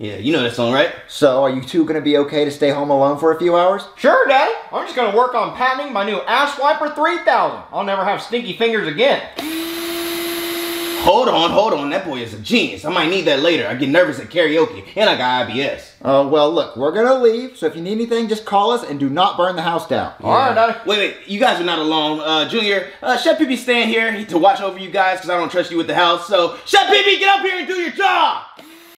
Yeah, you know that song, right? So, are you two gonna be okay to stay home alone for a few hours? Sure, Daddy. I'm just gonna work on patenting my new Ass Wiper 3000. I'll never have stinky fingers again. Hold on, hold on. That boy is a genius. I might need that later. I get nervous at karaoke, and I got IBS. Oh, uh, well, look, we're gonna leave, so if you need anything, just call us and do not burn the house down. All right, Daddy. Wait, wait. You guys are not alone. Uh, Junior, uh, Chef Pee staying here to watch over you guys because I don't trust you with the house. So, Chef Pee get up here and do your job.